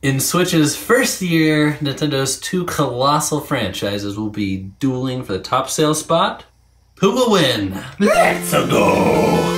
In Switch's first year, Nintendo's two colossal franchises will be dueling for the top sales spot. Who will win? Let's go!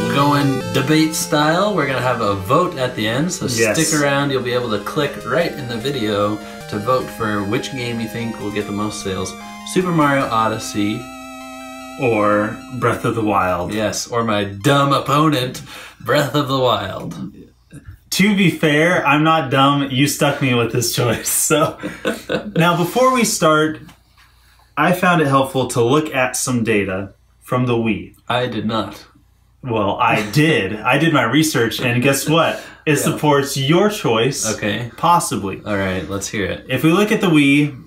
We're going debate style. We're going to have a vote at the end, so Yes. stick around. You'll be able to click right in the video to vote for which game you think will get the most sales. Super Mario Odyssey, Or Breath of the Wild. yes, or my dumb opponent, Breath of the Wild. To be fair, I'm not dumb. You stuck me with this choice. So now, before we start, I found it helpful to look at some data from the Wii. I did not. Well, I did. I did my research, and guess what? It supports your choice. Okay. Possibly. All right, let's hear it. If we look at the Wii,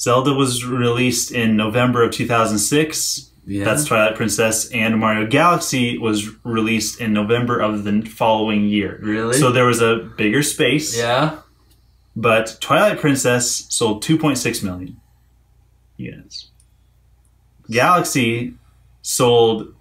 Zelda was released in November of 2006. Yeah. That's Twilight Princess, and Mario Galaxy was released in November of the following year. Really? So there was a bigger space. Yeah. But Twilight Princess sold 2.6 million units. Galaxy sold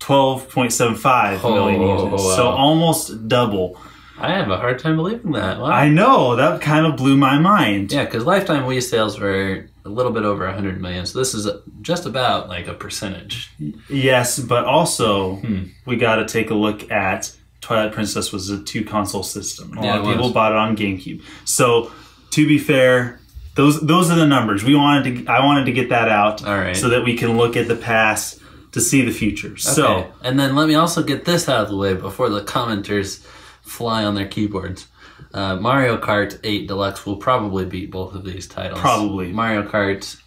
12.75 oh, million units. wow. So almost double. I have a hard time believing that. Wow. I know, that kind of blew my mind. yeah, because lifetime Wii sales were a little bit over 100 million, so this is just about like a percentage. Yes, but also Hmm. we got to take a look at Twilight Princess was a two console system. A Yeah, lot of people bought it on GameCube. So to be fair, those those are the numbers. We wanted to I wanted to get that out All right. so that we can look at the past to see the future. Okay. So and then let me also get this out of the way before the commenters fly on their keyboards. Uh, Mario Kart 8 Deluxe will probably beat both of these titles. Probably. Mario Kart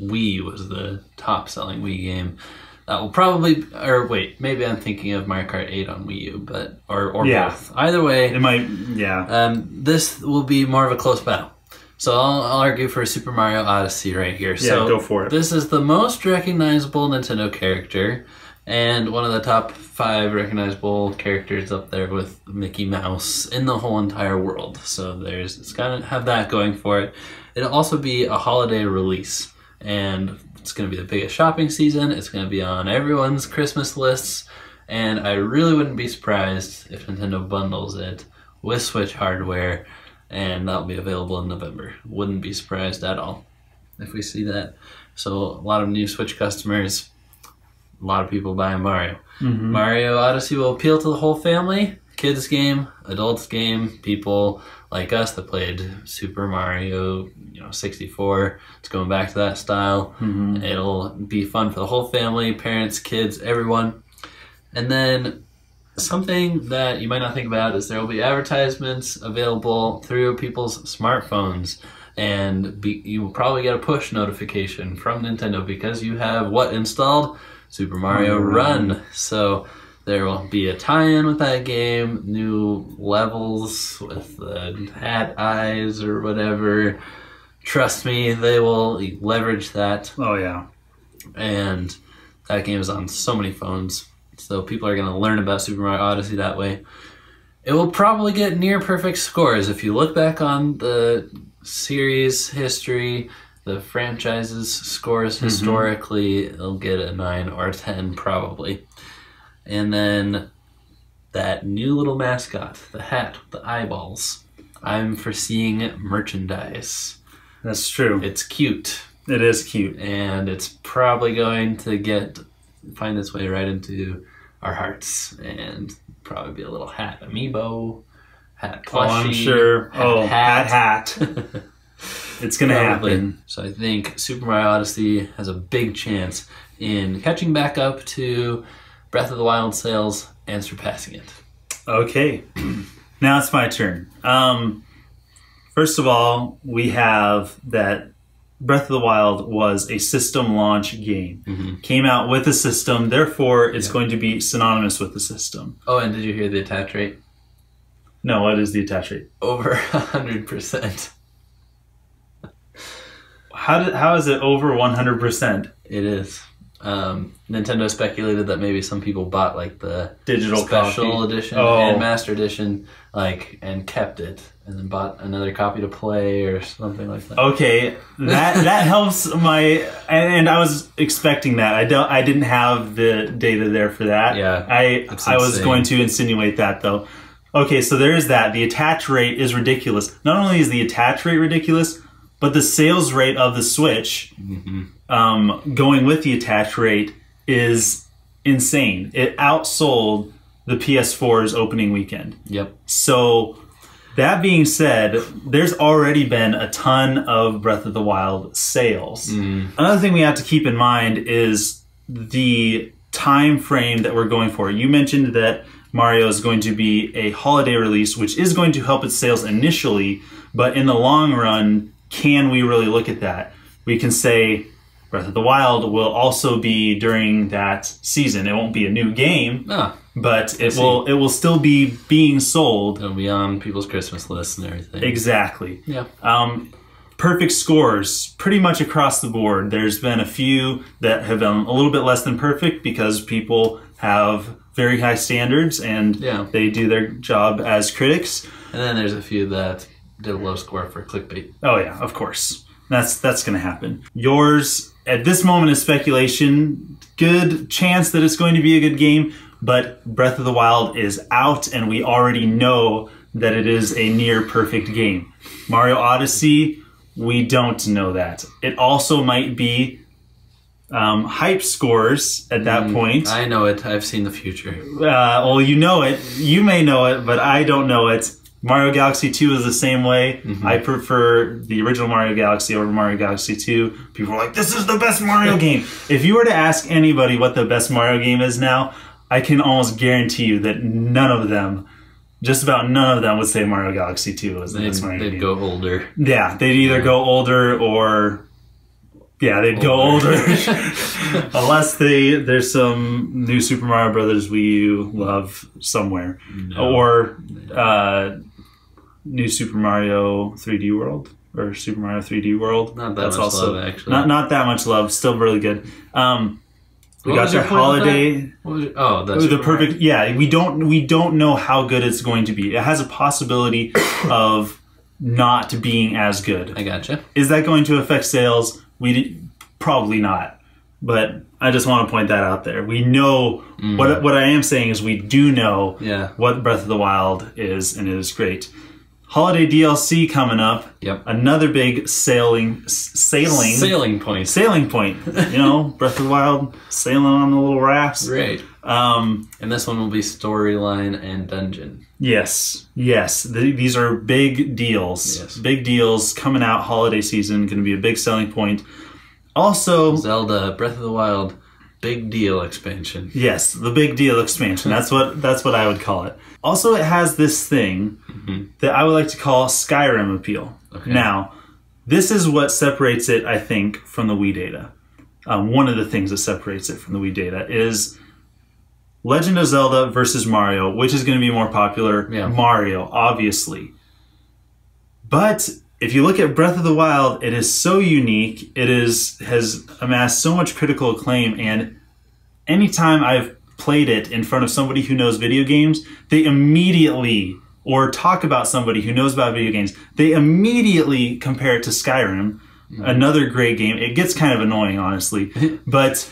Wii was the top selling Wii game. That will probably, or wait, maybe I'm thinking of Mario Kart 8 on Wii U, but or or Yeah. both. Either way, it might yeah. um, this will be more of a close battle. So I'll, I'll argue for Super Mario Odyssey right here. Yeah, so go for it. This is the most recognizable Nintendo character, and one of the top five recognizable characters up there with Mickey Mouse in the whole entire world. So there's it's gonna have that going for it. It'll also be a holiday release, and it's gonna be the biggest shopping season. It's gonna be on everyone's Christmas lists, and I really wouldn't be surprised if Nintendo bundles it with Switch hardware, and that'll be available in November. Wouldn't be surprised at all if we see that. So a lot of new Switch customers, a lot of people buying Mario. Mhm. Mario Odyssey will appeal to the whole family. Kids game, adults game, people like us that played Super Mario, you know, 64. It's going back to that style. Mhm. It'll be fun for the whole family, parents, kids, everyone. And then something that you might not think about is there will be advertisements available through people's smartphones and be, you will probably get a push notification from Nintendo because you have what installed Super Mario. Run. So there will be a tie-in with that game, new levels with the hat eyes or whatever. Trust me, they will leverage that Oh yeah. and that game is on so many phones. So people are going to learn about Super Mario Odyssey that way. It will probably get near perfect scores if you look back on the series history, the franchise's scores mm-hmm. historically. It'll get a nine or a ten probably, and then that new little mascot, the hat, with the eyeballs. I'm foreseeing merchandise. That's true. It's cute It is cute. and it's probably going to get find its way right into our hearts and probably be a little hat amiibo, hat Oh, I'm sure. hat oh, hat hat. it's gonna Probably. happen. So I think Super Mario Odyssey has a big chance in catching back up to Breath of the Wild sales and surpassing it. Okay, now it's my turn. Um, first of all, we have that Breath of the Wild was a system launch game. Mhm. Came out with a system, therefore it's Yeah. going to be synonymous with the system. Oh, and did you hear the attach rate? No, what is the attach rate? Over hundred percent. How did, how is it over 100% It is. Um, Nintendo speculated that maybe some people bought like the digital special copy? edition Oh. and master edition, like, and kept it, and then bought another copy to play or something like that. Okay, that that helps my and, and I was expecting that. I don't I didn't have the data there for that. Yeah, I I was going to insinuate that though. Okay, so there is that. The attach rate is ridiculous. Not only is the attach rate ridiculous, but the sales rate of the Switch Mhm. um, going with the attach rate is insane. It outsold the PS4's opening weekend. Yep. So, that being said, there's already been a ton of Breath of the Wild sales. Mm. Another thing we have to keep in mind is the time frame that we're going for. You mentioned that Mario is going to be a holiday release, which is going to help its sales initially, but in the long run, can we really look at that? We can say Breath of the Wild will also be during that season. It won't be a new game, Ah, but it will it will still be being sold it'll be on people's Christmas lists and everything. exactly. Yeah. Um, perfect scores pretty much across the board. There's been a few that have been a little bit less than perfect because people have very high standards and Yeah. they do their job as critics. And then there's a few that did a low score for clickbait. Oh yeah, of course. That's that's going to happen. Yours at this moment is speculation. Good chance that it's going to be a good game, but Breath of the Wild is out and we already know that it is a near perfect game. Mario Odyssey, we don't know that. It also might be um, hype scores at that point. I know it. I've seen the future. Uh, well, you know it. You may know it, but I don't know it. Mario Galaxy 2 is the same way. I prefer the original Mario Galaxy over Mario Galaxy 2. People are like, this is the best Mario game. If you were to ask anybody what the best Mario game is now, I can almost guarantee you that none of them, just about none of them, would say Mario Galaxy 2 is the They'd, best Mario Game. they'd go older. Yeah, they'd either go older or yeah, they'd go Older. older. Unless they there's some new Super Mario Brothers Wii U love somewhere, No. or uh, new Super Mario 3D World or Super Mario 3D World. Not that much love, actually. Not not that much love. Still really good. Um, we What got your holiday. Your- oh, that's The Super Mario. perfect, yeah. We don't we don't know how good it's going to be. It has a possibility of not being as good. I gotcha. Is that going to affect sales? We probably not. But I just want to point that out there. We know what what I am saying is we do know Yeah. what Breath of the Wild is, and it is great. Holiday DLC coming up. Yep. Another big sailing s- sailing Sailing points. sailing point. You know, Breath of the Wild sailing on the little rafts. Right. Um, And this one will be storyline and dungeon. Yes, yes. Th these are big deals. Yes. Big deals coming out holiday season. Going to be a big selling point. Also, Zelda Breath of the Wild big deal expansion. yes, the big deal expansion. That's what that's what I would call it. Also, it has this thing that I would like to call Skyrim appeal. Okay. Now, this is what separates it, I think, from the Wii data. Um, one of the things that separates it from the Wii data is Legend of Zelda versus Mario, which is going to be more popular. Yeah. Mario, obviously. But if you look at Breath of the Wild, it is so unique. It is has amassed so much critical acclaim, and anytime I've played it in front of somebody who knows video games, they immediately or talk about somebody who knows about video games, they immediately compare it to Skyrim, mm-hmm. another great game. It gets kind of annoying, honestly, but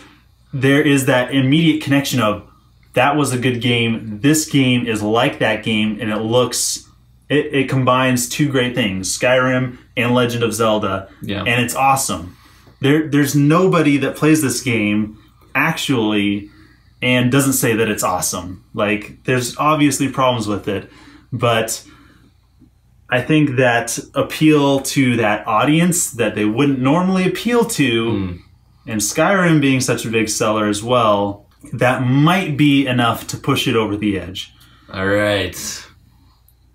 there is that immediate connection of that was a good game. This game is like that game, and it looks. It, it combines two great things: Skyrim and Legend of Zelda, Yeah. and it's awesome. There, there's nobody that plays this game actually and doesn't say that it's awesome. Like, there's obviously problems with it, but I think that appeal to that audience that they wouldn't normally appeal to, hmm. and Skyrim being such a big seller as well, that might be enough to push it over the edge. All right.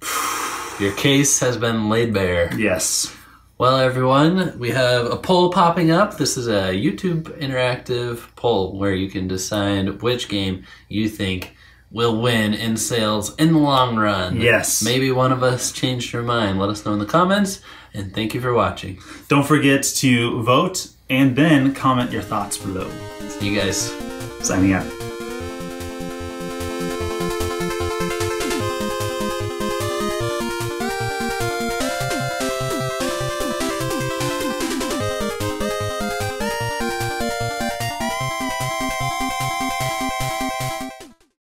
Your case has been laid bare. Yes. Well, everyone, we have a poll popping up. This is a YouTube interactive poll where you can decide which game you think will win in sales in the long run. Yes. Maybe one of us changed your mind. Let us know in the comments, and thank you for watching. Don't forget to vote and then comment your thoughts below. See you guys. Signing out.